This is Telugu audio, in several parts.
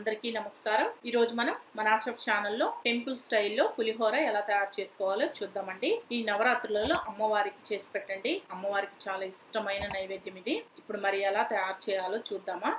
అందరికీ నమస్కారం. ఈ రోజు మనం మనాసఫ్ ఛానల్లో టెంపుల్ స్టైల్లో పులిహోర ఎలా తయారు చేసుకోవాలో చూద్దామండి. ఈ నవరాత్రులలో అమ్మవారికి చేసి పెట్టండి. అమ్మవారికి చాలా ఇష్టమైన నైవేద్యం ఇది. ఇప్పుడు మరి ఎలా తయారు చేయాలో చూద్దామా?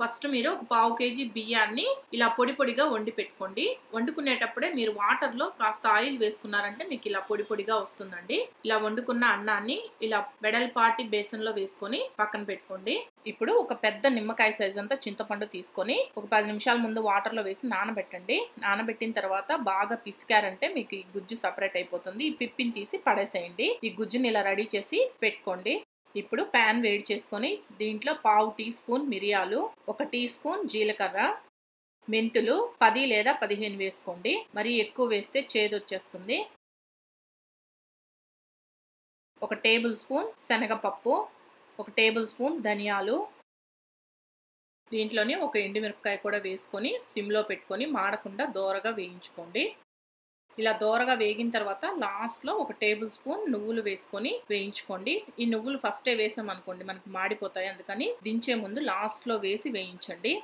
ఫస్ట్ మీరు ఒక పావు కేజీ బియ్యాన్ని ఇలా పొడి పొడిగా వండి పెట్టుకోండి. వండుకునేటప్పుడే మీరు వాటర్లో కాస్త ఆయిల్ వేసుకున్నారంటే మీకు ఇలా పొడి పొడిగా వస్తుందండి. ఇలా వండుకున్న అన్నాన్ని ఇలా వెడల్పాటి బేసన్లో వేసుకొని పక్కన పెట్టుకోండి. ఇప్పుడు ఒక పెద్ద నిమ్మకాయ సైజ్ అంతా చింతపండు తీసుకొని ఒక పది నిమిషాల ముందు వాటర్లో వేసి నానబెట్టండి. నానబెట్టిన తర్వాత బాగా పిసికారంటే మీకు ఈ గుజ్జు సపరేట్ అయిపోతుంది. ఈ పిప్పిని తీసి పడేసేయండి. ఈ గుజ్జుని ఇలా రెడీ చేసి పెట్టుకోండి. ఇప్పుడు ప్యాన్ వేడి చేసుకొని దీంట్లో పావు టీ స్పూన్ మిరియాలు ఒక టీ స్పూన్ జీలకర్ర మెంతులు పది లేదా పదిహేను వేసుకోండి. మరి ఎక్కువ వేస్తే చేదు వచ్చేస్తుంది. ఒక టేబుల్ స్పూన్ శనగపప్పు ఒక టేబుల్ స్పూన్ ధనియాలు దీంట్లోనే ఒక ఎండుమిరపకాయ కూడా వేసుకొని సిమ్లో పెట్టుకొని మాడకుండా దోరగా వేయించుకోండి. ఇలా దోరగా వేగిన తర్వాత లాస్ట్లో ఒక టేబుల్ స్పూన్ నువ్వులు వేసుకొని వేయించుకోండి. ఈ నువ్వులు ఫస్టే వేసామనుకోండి మనకు మాడిపోతాయి. అందుకని దించే ముందు లాస్ట్లో వేసి వేయించండి.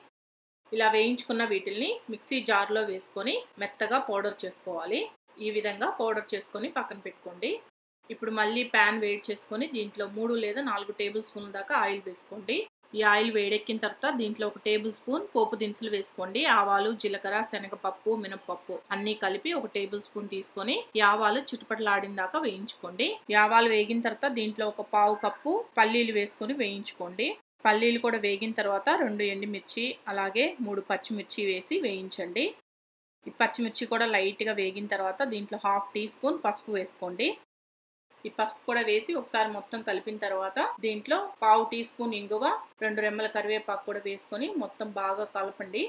ఇలా వేయించుకున్న వీటిల్ని మిక్సీ జార్లో వేసుకొని మెత్తగా పౌడర్ చేసుకోవాలి. ఈ విధంగా పౌడర్ చేసుకొని పక్కన పెట్టుకోండి. ఇప్పుడు మళ్ళీ ప్యాన్ వేడి చేసుకొని దీంట్లో మూడు లేదా నాలుగు టేబుల్ స్పూన్ల దాకా ఆయిల్ వేసుకోండి. ఈ ఆయిల్ వేడెక్కిన తర్వాత దీంట్లో ఒక టేబుల్ స్పూన్ పోపు దినుసులు వేసుకోండి. ఆవాలు జీలకర్ర శనగపప్పు మినపప్పు అన్ని కలిపి ఒక టేబుల్ స్పూన్ తీసుకొని ఈ ఆవాలు చిటుపటలాడిన దాకా వేయించుకోండి. ఆవాలు వేగిన తర్వాత దీంట్లో ఒక పావు కప్పు పల్లీలు వేసుకొని వేయించుకోండి. పల్లీలు కూడా వేగిన తర్వాత రెండు ఎండుమిర్చి అలాగే మూడు పచ్చిమిర్చి వేసి వేయించండి. ఈ పచ్చిమిర్చి కూడా లైట్గా వేగిన తర్వాత దీంట్లో హాఫ్ టీ స్పూన్ పసుపు వేసుకోండి. ఈ పసుపు కూడా వేసి ఒకసారి మొత్తం కలిపిన తర్వాత దీంట్లో పావు టీ స్పూన్ ఇంగువ రెండు రెమ్మల కరివేపాకు కూడా వేసుకొని మొత్తం బాగా కలపండి.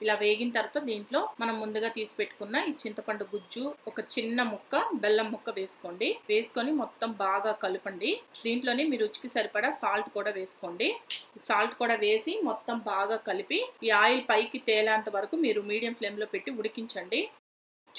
ఇలా వేగిన తర్వాత దీంట్లో మనం ముందుగా తీసి పెట్టుకున్న ఈ చింతపండు గుజ్జు ఒక చిన్న ముక్క బెల్లం ముక్క వేసుకోండి. వేసుకొని మొత్తం బాగా కలపండి. దీంట్లోనే మీ రుచికి సరిపడా సాల్ట్ కూడా వేసుకోండి. సాల్ట్ కూడా వేసి మొత్తం బాగా కలిపి ఈ ఆయిల్ పైకి తేలేంత వరకు మీరు మీడియం ఫ్లేమ్లో పెట్టి ఉడికించండి.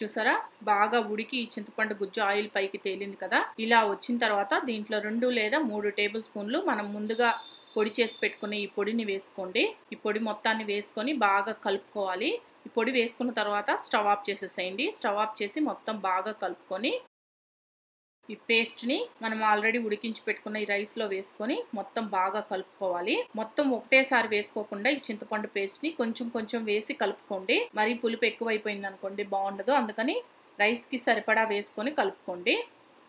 చూసారా? బాగా ఉడికి ఈ చింతపండు గుజ్జు ఆయిల్ పైకి తేలింది కదా? ఇలా వచ్చిన తర్వాత దీంట్లో రెండు లేదా మూడు టేబుల్ స్పూన్లు మనం ముందుగా పొడి చేసి పెట్టుకుని ఈ పొడిని వేసుకోండి. ఈ పొడి మొత్తాన్ని వేసుకొని బాగా కలుపుకోవాలి. ఈ పొడి వేసుకున్న తర్వాత స్టవ్ ఆఫ్ చేసేసేయండి. స్టవ్ ఆఫ్ చేసి మొత్తం బాగా కలుపుకొని ఈ పేస్ట్ని మనం ఆల్రెడీ ఉడికించి పెట్టుకున్న ఈ రైస్లో వేసుకొని మొత్తం బాగా కలుపుకోవాలి. మొత్తం ఒకటేసారి వేసుకోకుండా ఈ చింతపండు పేస్ట్ని కొంచెం కొంచెం వేసి కలుపుకోండి. మరి పులుపు ఎక్కువైపోయింది అనుకోండి బాగుండదు. అందుకని రైస్కి సరిపడా వేసుకొని కలుపుకోండి.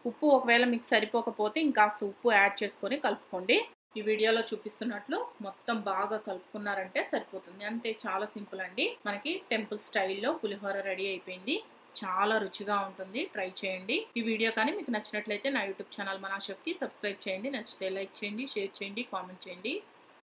ఉప్పు ఒకవేళ మీకు సరిపోకపోతే ఇంకాస్త ఉప్పు యాడ్ చేసుకొని కలుపుకోండి. ఈ వీడియోలో చూపిస్తున్నట్లు మొత్తం బాగా కలుపుకున్నారంటే సరిపోతుంది. అంతే చాలా సింపుల్ అండి. మనకి టెంపుల్ స్టైల్లో పులిహోర రెడీ అయిపోయింది. చాలా రుచిగా ఉంటుంది. ట్రై చేయండి. ఈ వీడియో కానీ మీకు నచ్చినట్లయితే నా యూట్యూబ్ ఛానల్ మనా షెఫ్కి సబ్స్క్రైబ్ చేయండి. నచ్చితే లైక్ చేయండి షేర్ చేయండి కామెంట్ చేయండి.